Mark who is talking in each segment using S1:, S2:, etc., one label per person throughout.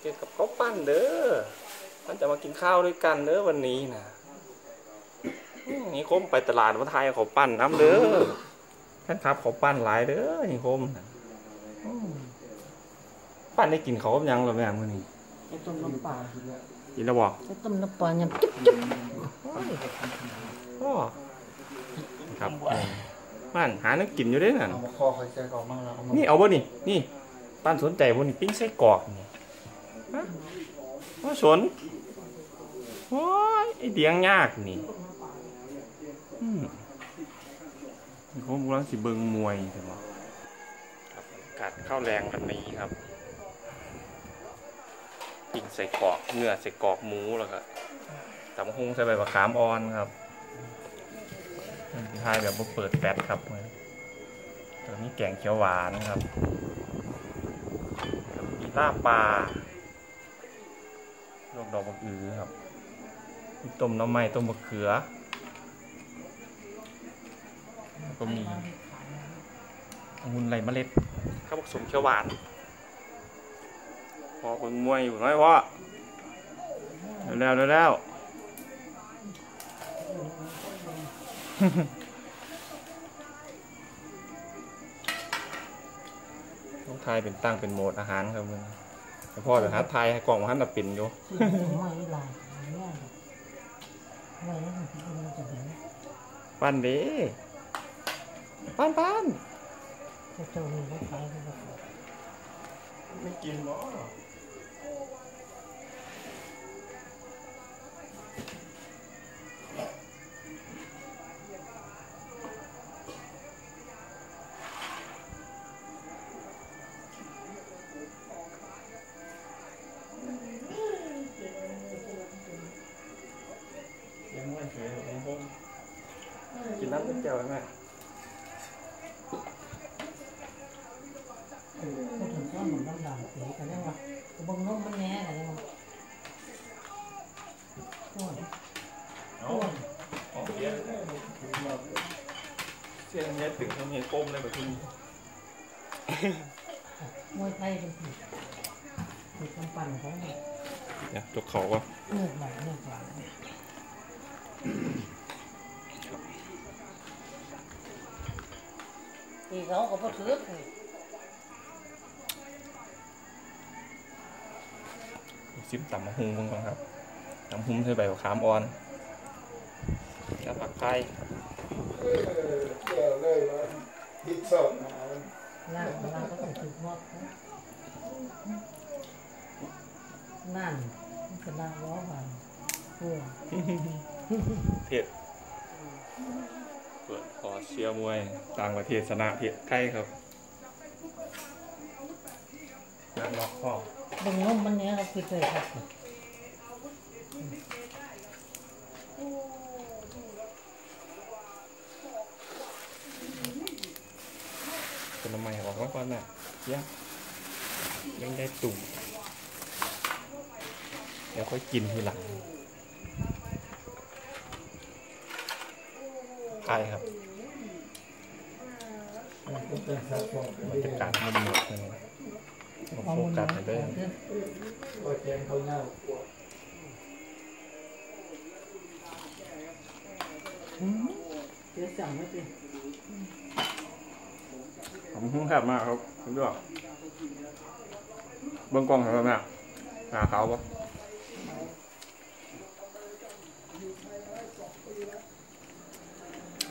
S1: เจอกับข้าวปั้นเด้อมันจะมากินข้าวด้วยกันเด้อวันนี้นะอืมนี่คมไปตลาดมาทายข้าวปั้นน้ำเด้อแฟนคลับข้าวปั้นหลายเด้อนี่คมน่ะอืมปั้นได้กินเขาวกับหยังหรือแม่มื้อนี้
S2: ไอ้ต้มน้ำปลา
S1: กินแล้วบ่
S2: ไอ้ต้มน้ำปลาเนี่ยจิ๊บจิ๊บโอ้ย
S1: อ้อครับอืมมันหานึกกินอยู่เด้นั่น
S3: เอามาคอคอยใจก่อนมั่งแล้วเอามา
S1: นี่เอาบ่นี่นี่ปั้นสนใจบ่นี่ปิ้งไส้กรอกนี่ ฮะว่าสนโอ้ยเดียงยากนี่อืมเขากำลังสิเบิงมวยใช่ไหมครับกัดข้าวแรงวันนี้ครับปิ้งใส่กอกเนื้อใส่กอกหมูแล้วก็ตำฮงใส่ใบมะขามอ่อนครับทายแบบเปิดแฟตครับตัวนี้แกงเขียวหวานครับมีลาบปลา ดอกบักอือครับมีต้มน้ำไหม้ต้มมะเขือแล้วก็มีองุ่นไรเมล็ดข้าวผสมเขียวหวานพอคนมวยอยู่น้อยพ่อเร็วๆเร็วๆต้องทายเป็นตั้งเป็นโหมดอาหารครับมึง แต่พ่อจะหาทายให้กล่องมาหันน่ะปิ่นอยู่
S2: ไม่ลายเนี่ยไม่แล้วมันจะเห็น
S1: ปั้นดิปั้นปั้น
S2: จะเจ้านี่ก็ขายก็ได้
S1: ไม่กินหรอ น้ำ
S2: ด่างสีกันได้ว่าบางน้องมันแง่กันได้ว่าโอ้ย
S1: เอาเอาเสียงเสียงเนี้ยถึงทำเขามีก้มเลยแบบที่นี่
S2: มวยไทยเป็นผิดผิดกำปั้นเขาเนี่ย
S1: เนี่ยจกเขาวะ
S2: เนื้อหนังเนื้อหวานตีเขาก็พอถือ
S1: ซิมตำมะฮุงมึงก่อนครับตำฮุงใส่ใบมะขามอ่อนกับผักไทย
S3: เออเกี่ยวเลยว่าฮิตสดนะ
S2: ล่างล่างก็ต้องถือมอดนั่นมันก็ล่างล้อผ่านตัว
S1: เทศเปิดพอเชียร์มวย ต่างประเทศชนะเทศไทยครับ นักล็อกพ่อบา
S2: งน้องมันเนี้ยเราคิดเลยครับ
S1: เป็นทำไมออกมาก่อนน่ะยังยังได้ตุ่มเดี๋ยวค่อยกินทีหลังไทยครับ
S3: บ
S1: รรยากาศมันหมดเลย โฟกัสไปด้วย
S3: ว่าแกงเขาเน่าปวด
S2: เดี๋ยวสั่งไม่เป็น
S1: ผมหุ้งแคบมากครับคุณด้วยเบื้องกล้องเห็นไหมแม่หาเขาปะ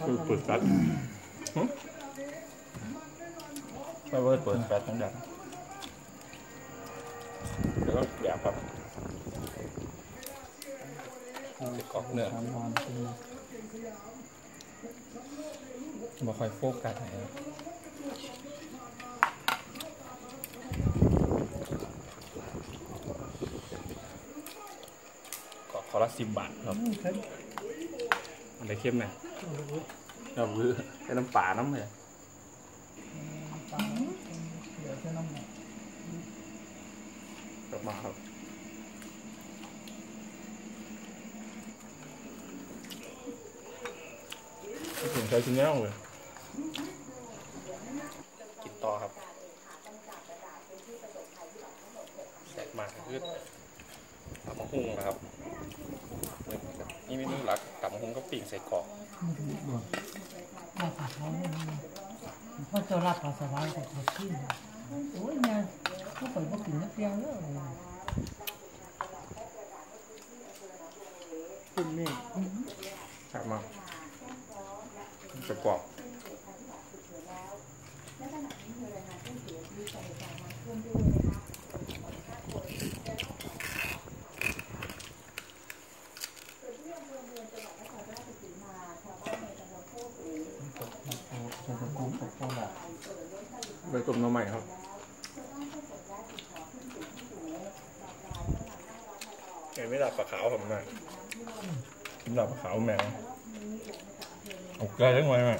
S1: คือเปิดแฟลชหึไม่เวิร์ดเปิดแฟลชทั้งแบ บแล้วก็แบบครับกรอกเนื้อ
S3: ทำนอนเป็น
S1: มาคอยโฟกัสให้ก็ขอละสิบบาทครับอะไรเข้มไหมเราวื้อใช้น้ำปลาน้ำเลย
S3: เดี๋ยวจะน้ำหนัก
S1: กลับมาครับไม่ ถึงใช้ชิ้นแน่เลยกินต่อครับใส่บมากคือตำมะฮุงนะครับนี่เมนูหลักตำมะฮุงก็ปิ่งใส่กรอก
S2: มันถูกบอกได้ผักแล้วนี่พอจะรับภาษาไทยกับคนที่โอ้ยแม่เขาเปิดมากินนักเรียนแล้ว
S1: ขึ้นนี่รับมาใส่ กรอกไปต้มน้ำใหม่ครับแกไม่หลับปลาขาวผมหน่อยกินหลับปลาขาวแมว เอาเกลือเล็กน้อยมา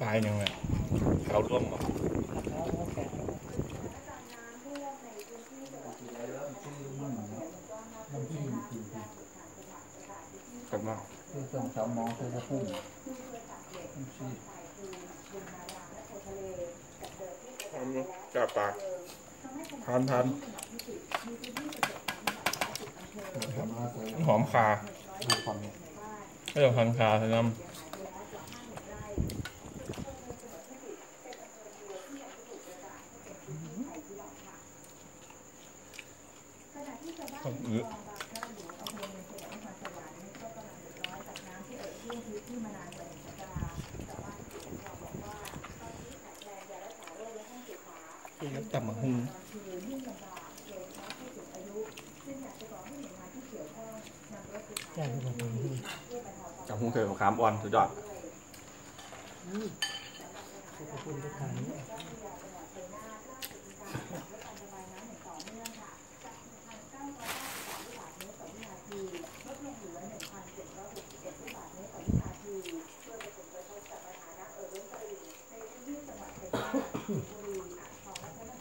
S1: ปลายยังไงเขาร่วมหรอ
S3: มันที่กิน
S1: กลับมา
S3: คือต้องสามมองคือจะพุ่ง
S1: ทำจับปากทานทานหอมคา
S3: ดูความเนี่ย
S1: ไม่ต้องพันคาใช่ไหมต้องอื้อแล้วตับมะฮุง
S2: แจ้งไปบ อกเลย
S1: ตับฮุงคยขามอ่อนสุดยอด
S2: ขอบคุณทุกท่าน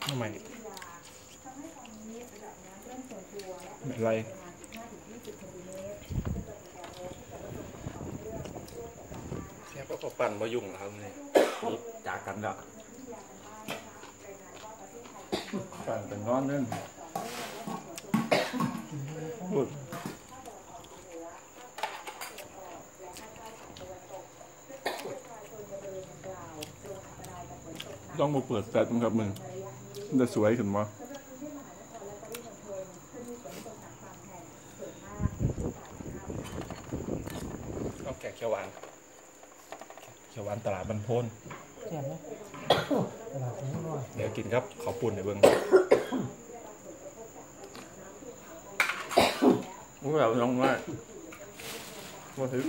S1: ทำไมไม่เป็นไร แค่ก็ปั่นมายุ่งแล้วครับนี่จากกันแล้วปั่นเป็นนอนเล่นพูดต้องมาเปิดแฟลชมั้งครับมึงมันจะสวยขึ้นมั้เอาแกะเขียวหวานเขียวหวานตลาด บันโพน
S2: แจ้งไหมตลาดนี้ว่า
S1: เดี๋ยวกินครับขอปุ่นในเบิ้งมึงแบบลงมามาถึง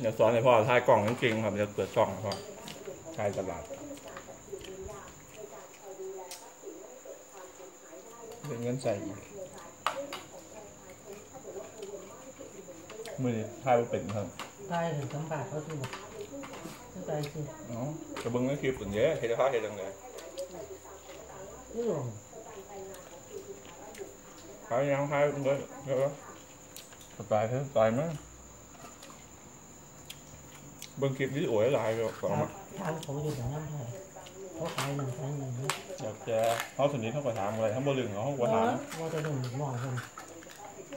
S1: เดี๋ยวสอนให้พ่อถ่ายกล่องจริงๆครับเดี๋ยวเปิดช่องให้พ่อถ่ายตลาดเดี๋ยวเงินใส่อีก มือนี้ถ่ายว่าเป็นครับ
S2: ตายถึงสัมผัสเขาสิบอกตายสิ
S1: เนาะกระเบื้องนั่นคือฝุ่นเยอะเฮ็ดให้ผ้าเฮ็ดจังไง
S2: เออ
S1: ผ้ายังผ้าเยอะเยอะสบายเถอะสบายมั้ยเบิ่งคลิปวิดีโอหลายๆแล้วก็เอามา
S2: ทางเขาอยู่ตรงนั้นไทยเขาขายหนึ่งขายหนึ่งนะ
S1: อยากจะเขาสนิทเขาก็ถามอะไรทั้งบ่ลึงเขาก็ถาม
S2: ว่าจะดึงหม้อคน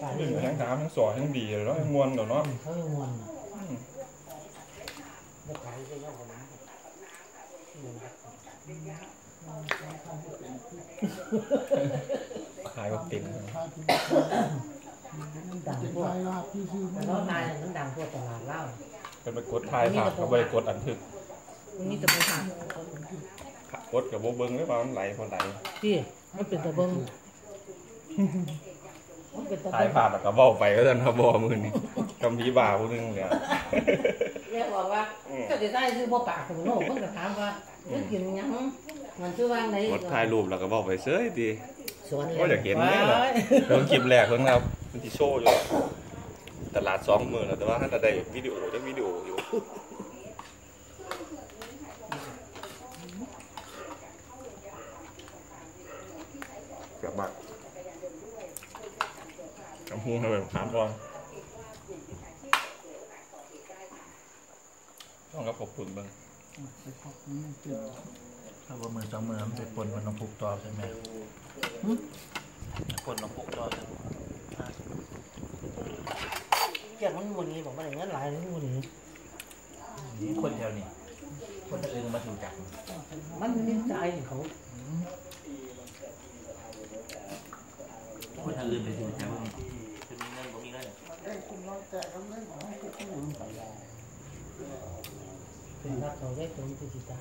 S2: ขาย
S1: ลึ
S2: หนึ่
S1: ง
S2: ง
S1: ทั้งถามทั้งสอนทั้งดีเลยเนาะทั้งมวนเดี๋ยวเนาะ
S2: เขายังวน
S1: อืม
S2: ไม่ขายจะยากกว่านั้น
S1: ขายก็เต็ม
S2: มันดังพวกแต่เรานายมันดังพวกตลาดเหล้า
S1: เป็นไปกดถ่ายภาพเขาไปกดอันทึก
S2: มันมีแต่ปัญหาก
S1: ดกับโบเบิ่งหรือเปล่ามันไหลพอไหล
S2: พี่มันเป็นตะเบิง มันเป็นตะ
S1: ถ่าย
S2: เบิง
S1: ภาพแล้วก็เว้าไปก็ซั่นครับบ่มื้อนี้กำพีบ่าผู้หนึงเนี่ย
S2: เรียกบอกว่าก็จะได้ซื้อบ่ปากของโน่เพิ่นก็ถามว่ามันกินหยังมันชื่อว่าไหน
S1: กดถ่ายรูปแล้วก็เว้าไปเซ้ยดี
S2: สวน
S1: ก็อยากเห็นแน่ล่ะเรื่องคลิปแรกเพิ่งนะครับมันที่โชว์อยู่ตลาดสองหมื่นแต่ว่าท่านได้วิดีโอได้วิดีโออยู่กลับบ้านกำ พุงให้แบบถามก่อนของกับขอบคุณเบ้าง
S3: ไปขอบคุณเกี่ยว
S4: ถ้าว่ามือสองมือมันไปปนมันน้องผูกต่อใช่ไหมปนน้องผูกต่อใช่ไหม
S2: เกี่ยวมันหมดนี้บอกว่าอย่างนั้นหลายเลยหมดนี้
S4: นี่คนแถวนี้คนอื่นมาถูกจัก
S2: มันนิสัยเขา
S4: คนอื่นไปถูกจักจะ
S2: เป็นรักเขาได้ตรงที่จิตใจ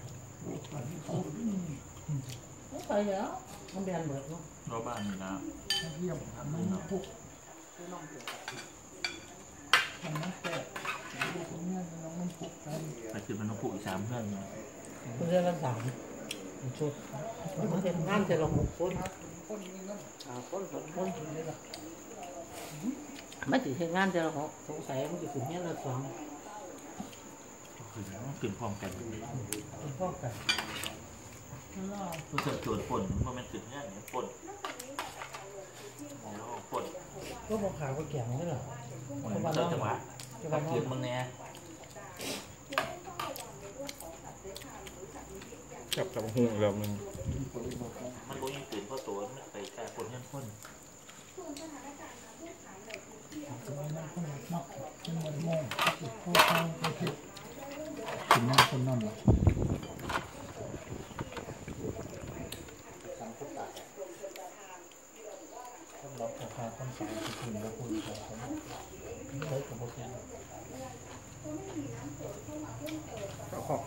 S2: ไม่ไปแล้วมันแบนเบิดเนาะ
S4: รอบบ้านนี่นะ
S3: เยี่ยมทำมันพุกน้องแกทำน้องแกลูกเนี่ยน้องมันพุกกัน
S4: ไปคือมันน้องผูกอีกสามเพื่อนเนาะ
S2: เพื่อนละสามชุดมันเป็นงานจะลงหกคน
S3: คนนี้นั่น
S2: อ่าคนสองคนนี่ละ ไม่ติดงานจะลงหกสงสัยมันจะถึงเนี้ยละสอง
S4: คือขึ้นพร้อมกัน
S2: เป็นพ่อกัน
S4: รู้สึกโจทย์ปนมันเป็นจุดเงี้ยเนี่ยปนแล้วปน
S2: ก็บอกขาวก็แก่งนี่หรอ
S4: มันเจอจังหวะ
S2: จะ
S4: ตั
S2: มา
S4: ด
S2: นอ
S4: จุ
S2: น
S4: ดมึงเนี่ย
S1: กับกับหุ่งแล้วมึง
S4: มันรู้ยังตื่นเพราะตัวมันไปแก่ปนเงี้ยพ่น
S3: เนาะเป็นวันโมงผู้ชายผู้ผิดกินน้ำคนนั่นหรอ
S4: เราราคาต้นสายถึงแล้วคุณของเขาเฮ้ยกับโปรแกรม
S1: ก็ขอบ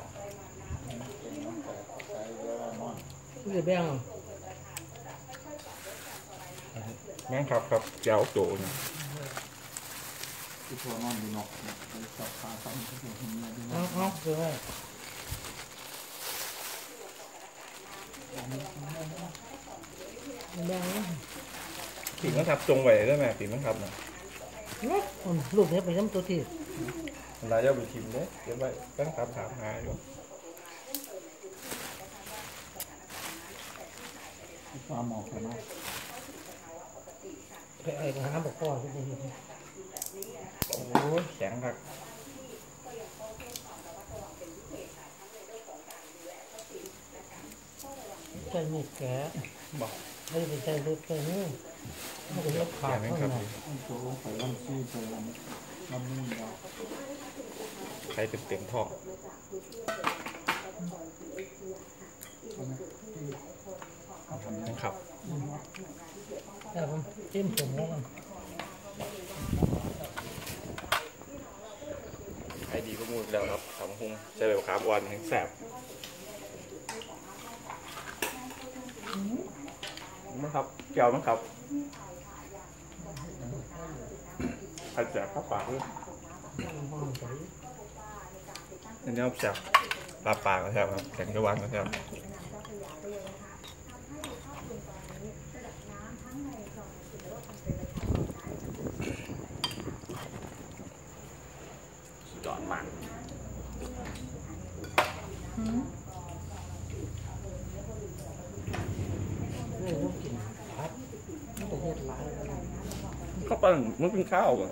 S2: นี่แบง
S1: แม่งครับครับเจ้าโจน
S3: ที่ตัวนอนอยู่นอกไปสับขาตั้งที่ตัวหินอะไรด้วย
S2: เอาเอาคือว่าแบ่ง
S1: ปีมันทับจงไหวได้ไหมปีมันทับนะ
S2: ลูกเนี้ยไปน้ำตัวที่
S1: เวลาจะเอาไปทิมเด้เดี๋ยวไปตั้งทับถามหาอยู่
S3: ความหมอกนะ
S2: ไปไอ้หาบอกพ่อที่นี่
S1: อ้ยแข็งครับ
S2: ใช่มีแก่
S1: บอก
S2: ไม่ได้ใช่รถใช่นี่ไม่ได้รถขา
S1: แข็
S2: ด
S1: งไหม
S2: เท่า
S1: ครับ
S2: ไหร่
S3: ไอ้ตัวไปลำซี่ไปลำลำนี่เรา
S1: ใครเต็มเต็มๆท้องนะครับ
S2: แต่ผมจิ้มผมแล้วกัน
S1: ใครดีก็ มูดแล้วครับสามหุ้มใช้แบบขาบวันแห้งแสบมั้งครับเกี่ยวมั้งครับผัดแสบข้าวปากด้วยอันนี้แสบปลาปากนะครับแข็งกระวานนะครับสุดยอดมาก
S2: นี่ต้องกินครับมันจะเฮ็ดหลาย
S1: ข้าวปั้นมันเป็นข้าวอะ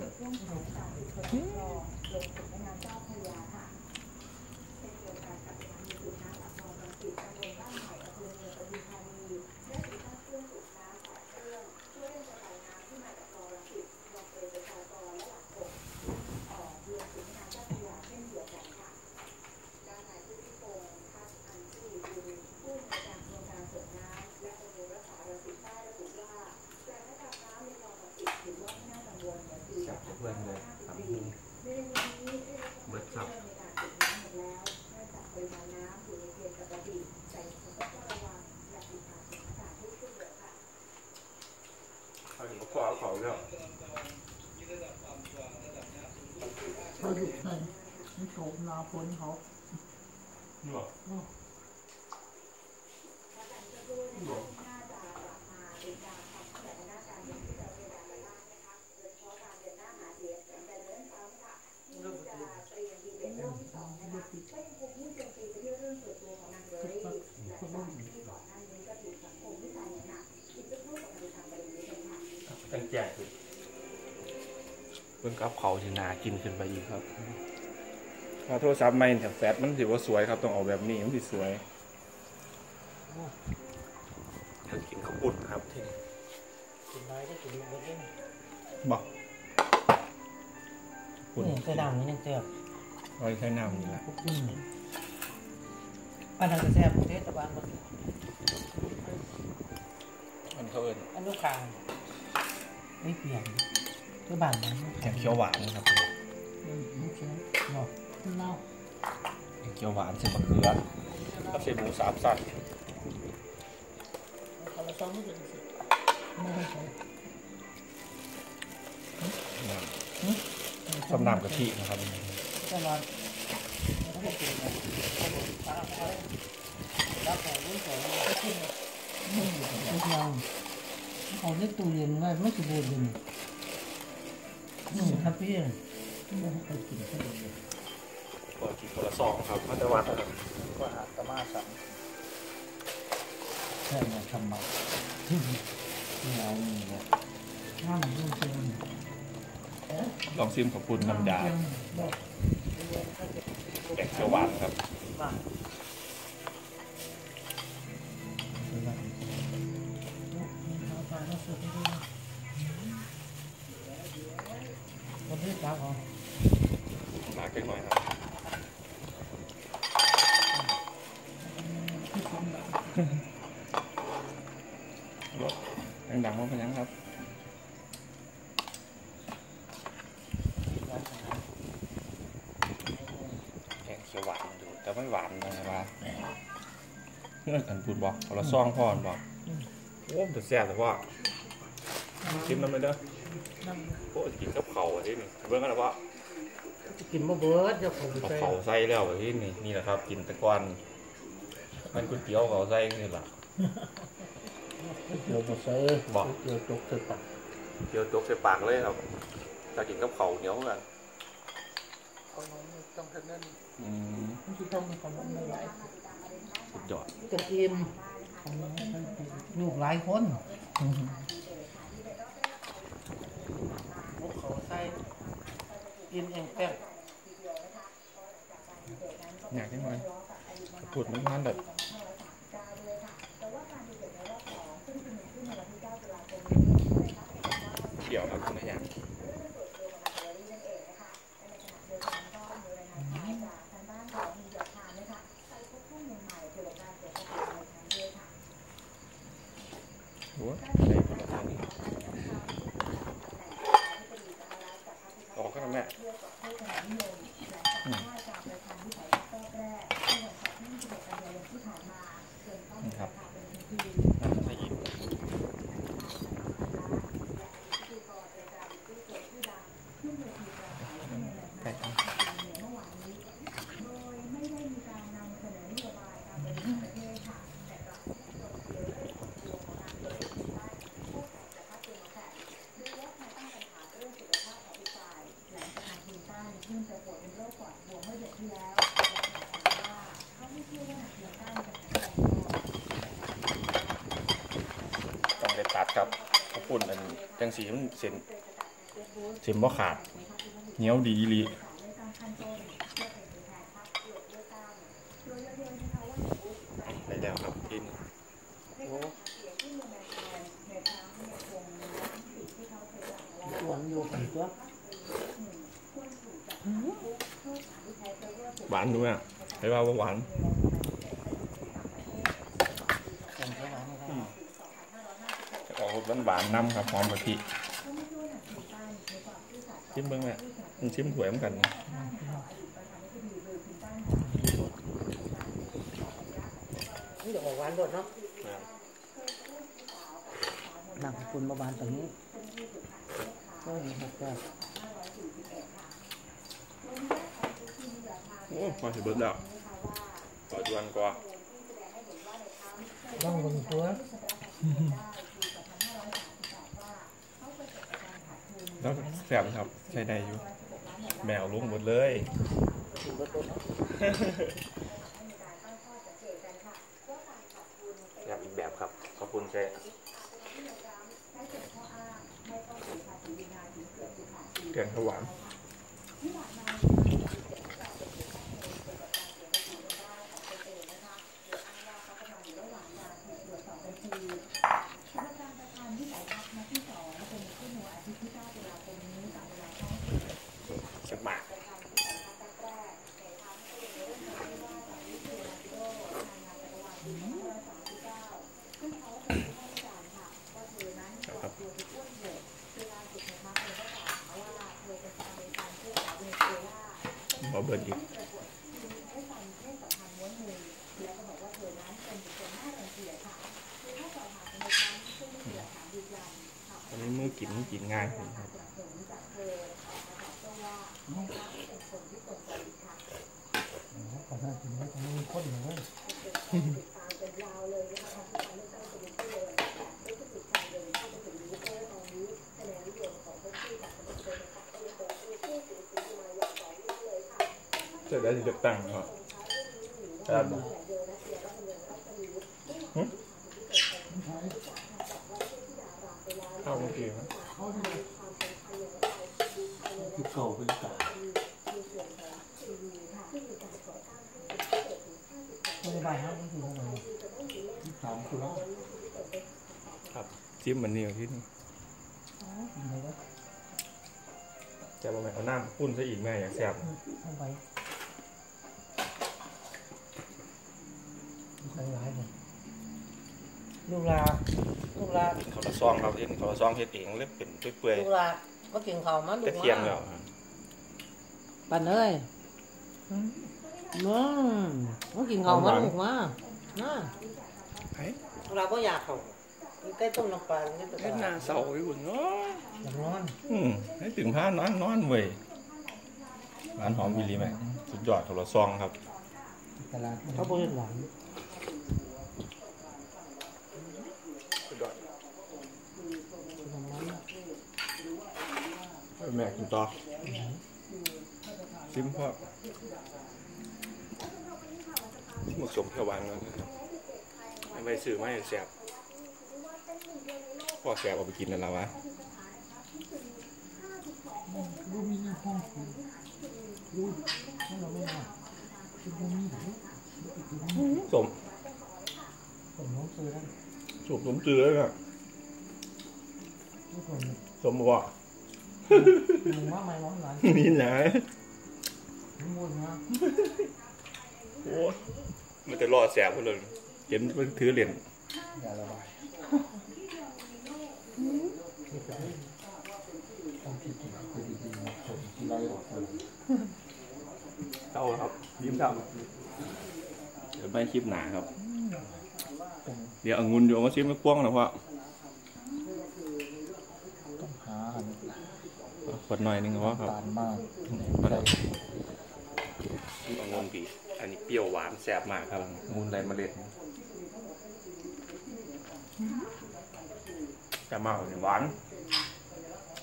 S1: จับทุกเรื่องเลยทำหุ้งเบิร์ดครับเอาถึงขวาเขาแล้ว
S3: เขาหยุดให้ให้ โฉมนาพ้นเขา
S1: นี่หรอตั้งแจกคือเพิ่งกับเขาที่นากินขึ้นไปอีกครับ พอโทรศัพท์ใหม่แต่แฟลชมันถือว่าสวยครับ ต้องเอาแบบนี้มันถือสวยเดี๋ยวกินข้าวปุ้นครับที่
S4: กินได้ก็กินหมดเลย
S1: บอกปุ้น
S2: นี่ใส่ดำนี่ยังเจ็บ
S1: ไว้ใช้น้ำนี่แหละ
S2: อืมอันนั้นก็แซ่บประเทศตะวันตก
S1: มันเขาเอิน
S2: อันลูกกลางไม่เปลี่ยนคือบ้านนั้น
S1: แกงเขียวหวานนะครับ
S2: อืมโอ เคเนาเก
S1: งเขียวหวานใส่มะเขือกับใส่หมูสามสัตว์
S3: สองไม่เป็นสิ
S2: ไม่ให้ใช้
S1: ส้มน้ำกะทินะครับ
S3: ไม่เป็นไรตาเขารับแต่รุ่นสองก็ขึ้น
S2: ทุกอย่างเอาในตู้เย็นไว้ไม่สมบูรณ์เลยนี่ครับพี่ไม่ให้ใครกิน ก็ได้
S1: ก็กินคนละซองครับมาตะวันครับ
S4: ก็หาตะมาสั่ง
S2: แค่มาทำมา
S4: ที่เอานี่เนี่ย
S2: ห้ามยุ่งเกิน
S1: ลองซิมกับปุ้นน้ำยา
S2: บอก
S1: แกงเขียวหวานครับ
S2: ว่าเอาไปแล้วสุดที่ดูคนที่สาวของ
S1: หนาเกินหน่อยครับรถดังๆว่าเป็นยังครับ แกงเขียวหวานดูแต่ไม่ หวานนะว่าเพื่อนกันพูดบอกเอาละซองพ่อนบอกโอ้แต่แซ่บแต่ว่าชิมน้ำเลยเด้อโอ้กินกับเข่าวอะที่นี่เบิ่งกันแล้วว่า
S2: กินมะเบิร์ดเจ้าของ
S1: เอา
S2: ใส่
S1: เข่าใส่แล้วที่นี่นี่แหละครับ กินแตะกอนมันก๋วยเตี๋ยวเขาใส่นี่แหละ
S4: เดี๋ยวมาเซ่เดี๋ยวจกเสร็จปะ
S1: เตี๋ยวจกใส่ปากเลยครับถ้ากินกับเข่าวเหนียวกัน
S3: เขาน้องต้องทำนั่น
S1: อืม
S3: มันคือต้องมีความรู้ไม่ไหว
S1: สุดยอด
S2: กระเทียมลูกหลายคนพวกเขาใส่กินเองแป๊บ
S1: อยากได้ไหมพูดมันมันแบบเขียวครับไม่อยาก โอ้ยใส่คนละทางนี่ออกกันแม่อืมนี่ครับน้ำใส่อีกใส่ครับ ต้องได้ตัดครับข้าวปุ้นอันจัง สีมันเส้นเส้นบ่ขาดเหนียวดีอีหลีได้แล้วครับกินโอ้
S2: หวังอยู่ผีตัว
S1: หวานดูอะให้ว่าว่าหวาน
S2: เป็นเท่าไหร่นะครับ
S1: จะออกรสหวานน้ำครับหอมกะทิชิมเบิ้งแม่มันชิมถวยเหมือนกันนี่
S2: เดี๋ยวออกหวานหมดเนาะหนักคุณมาบานตรงนี้ก็มีหกแบบ
S1: โอ้พอสิเบิดแล้วต่อจวนกว่า
S2: ต้องบนตัว
S1: แล้วแสบครับ ใช้ได้อยู่ แมวลุงหมดเลย แบบอีกแบบครับ ขอบคุณใช่แกงข้าวหวานิดอีกอันนี้มือกินกินง่ายครับ
S3: ขอหน้ากินไว้ตรงนี้คนหนึ่งเว้ย
S1: เสร็จแล้วถึงจะ ตั้งครับครับเข้าเมื่อกี้มั้ย
S3: คือเก่าเป็นเก่า
S2: ไม่ได้บ้านเขาไม่ถือว่าไง
S3: ถามคือว่า
S1: จิ้มมันนี่ที่นี่
S2: กินเลยวะ
S1: จะเอาไหมเอาน้ำปุ้นซะอีกแม่อยากแซ่บ
S2: เข้าไปใส่หลายเลยลูกลาลูกลา
S1: เขาละซองเราเฮ็ดเขาละซองเฮ็ดเองเลยเป็นเปื่อย
S2: ลูกลาก็กินข้าวมา
S1: ๆ
S2: ลู
S1: แต่
S2: ก
S1: เที่ยงแล้ว
S2: ปันเอ้ยน้องมากินข้าวมาลูกมาน่า
S1: ไอ้
S2: เราก็อยากเขาใกล้ต้มน้ำปลาเนี่ยตัว
S1: เฮ็ดหน้าเศร้าอยู่พุ่นเนาะ
S2: อยากนอน
S1: อืมให้ถึงผ้านอนนอนเว้ยร้านหอมวิลีแม่สุดยอดเขาละซองครับ
S3: ตลาด
S2: เขาบอกเห็นหวาน
S1: สุดยอดแม่กินต่อชิมพ่อหมกสมเขียวหวานแล้วนะครับไปซื้อมาให้แซ่บพ่อแซ่บเอาไปกินแล้วละวะ
S3: ลูกมีในห้องคือลูกถ้าเราไม่มาคือลูกมี
S1: สม
S2: ผมน้องซื้อแล้ว
S1: สูบสมจืดเลยนะ
S2: ทุกคน
S1: สมบอกว่า
S2: มึงว่าไม่ร้อนหลาน
S1: นี่ไง
S2: มึงวนนะ
S1: โอ้ยมันจะรอดแสบคนเลยเห็นมันถือเหรียญ
S3: อย่าระบายต้องคิดถึงคือดีๆนะผมที่ไล่ออกเลย
S1: เจ้าครับยิ้มครับเดี๋ยวไม่คลิปหนาครับ เดี๋ยวเอางุนอยู่เอามาชิมไม่กว้างนะพ่อ
S3: ต้องหาอัน
S1: ข วดหน่อยหนึงครับพ่อครับ
S3: ตาลมาก
S1: ก็ได้เอางุนปีอันนี้เปรี้ยวหวานแสบมากครับงุนไรเมล็ดแสบมากเลยหวาน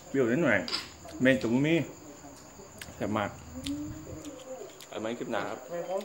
S1: เปรี้ยวนิดหน่อยเมนจุ๋มมีแสบมากเอาไหมคลิปหนาครับ
S2: ไม่ร้อน